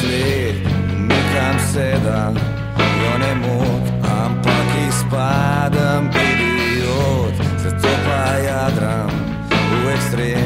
Δεν μιλάω καν ποτέ για να αν πάω και σπάνται περιοδες θα το παίαραμ στο εστρείο.